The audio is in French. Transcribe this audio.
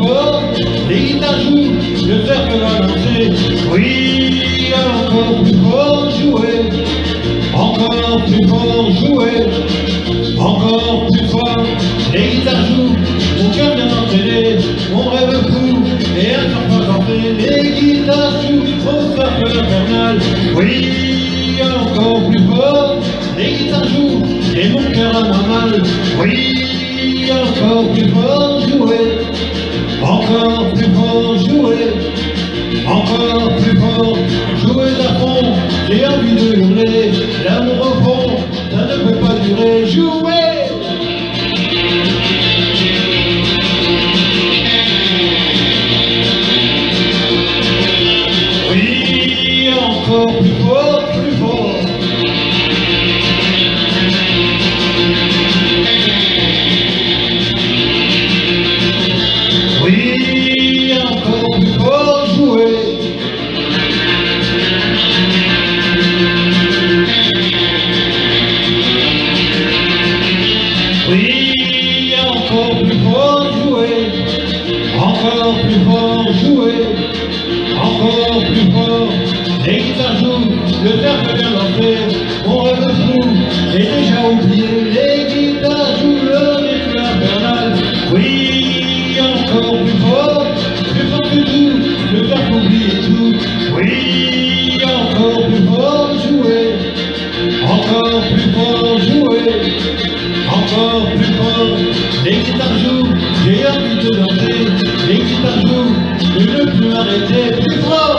encore guitares jouent, le cercle va danser. Oui, encore plus fort, jouer, encore plus fort, jouer, encore plus fort, les guitares jouent, mon cœur vient entraîner, mon rêve fou, et un cercle va danser. Les guitares jouent au cercle infernal. Oui, encore plus fort, les guitares jouent, et mon cœur a mal. Oui, encore plus fort jouer, encore plus fort jouer à fond, j'ai envie de hurler, l'amour au fond, ça ne peut pas durer, jouer Oui, encore plus fort, le cercle vient danser. Mon rêve fou, j'ai déjà oublié. Les guitares jouent le rythme infernal. Oui, encore plus fort, plus fort que tout, le faire oublier tout. Oui, encore plus fort jouer, encore plus fort jouer, encore plus fort. Les guitares jouent, j'ai envie de danser. Les guitares jouent, je ne peux jouer, plus fort